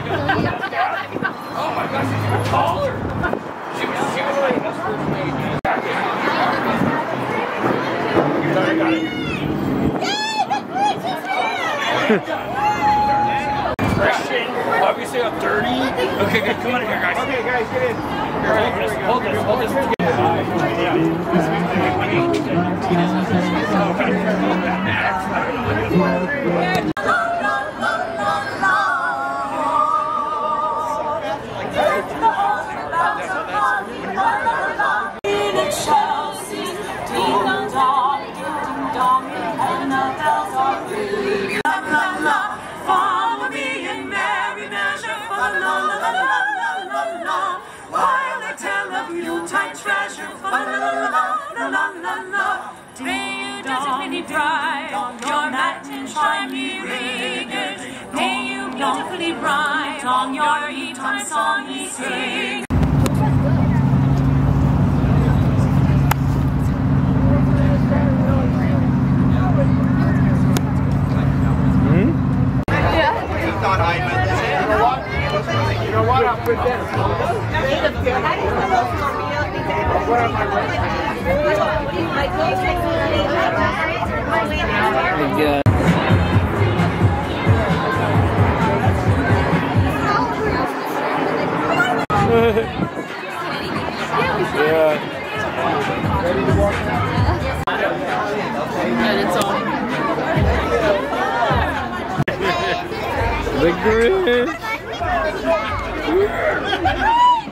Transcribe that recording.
Oh my gosh, she's even taller. She was, she was like, Sorry, got it. Obviously I'm 30. Okay, good. Come on in here, guys. Okay, guys, get in. This, hold this, hold this. La la la la. While I tell of Yuletide treasure, fa la la la la la la la. May you beautifully bright, your matin shiny ringers. May you beautifully bright on your Yuletide song ye sing. thought I meant You know what? With this. Good. yeah. The Grinch. Yeah.